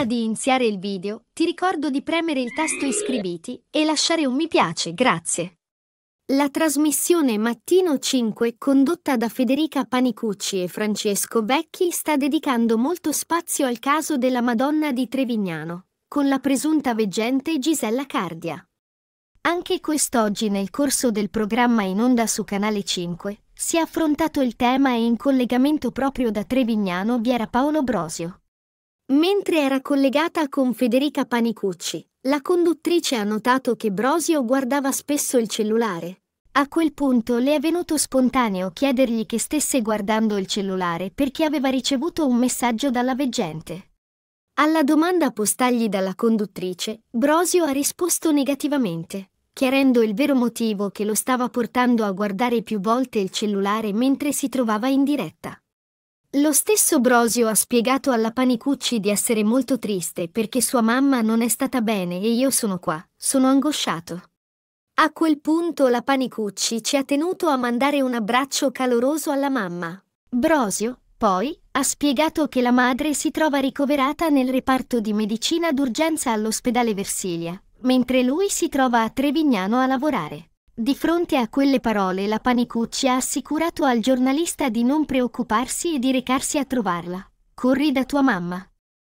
Prima di iniziare il video, ti ricordo di premere il tasto iscriviti e lasciare un mi piace, grazie. La trasmissione Mattino 5, condotta da Federica Panicucci e Francesco Becchi, sta dedicando molto spazio al caso della Madonna di Trevignano, con la presunta veggente Gisella Cardia. Anche quest'oggi nel corso del programma in onda su Canale 5 si è affrontato il tema e in collegamento proprio da Trevignano vi era Paolo Brosio. Mentre era collegata con Federica Panicucci, la conduttrice ha notato che Brosio guardava spesso il cellulare. A quel punto le è venuto spontaneo chiedergli che stesse guardando il cellulare perché aveva ricevuto un messaggio dalla veggente. Alla domanda postagli dalla conduttrice, Brosio ha risposto negativamente, chiarendo il vero motivo che lo stava portando a guardare più volte il cellulare mentre si trovava in diretta. Lo stesso Brosio ha spiegato alla Panicucci di essere molto triste perché sua mamma non è stata bene e io sono qua, sono angosciato. A quel punto la Panicucci ci ha tenuto a mandare un abbraccio caloroso alla mamma. Brosio, poi, ha spiegato che la madre si trova ricoverata nel reparto di medicina d'urgenza all'ospedale Versilia, mentre lui si trova a Trevignano a lavorare. Di fronte a quelle parole la Panicucci ha assicurato al giornalista di non preoccuparsi e di recarsi a trovarla. Corri da tua mamma,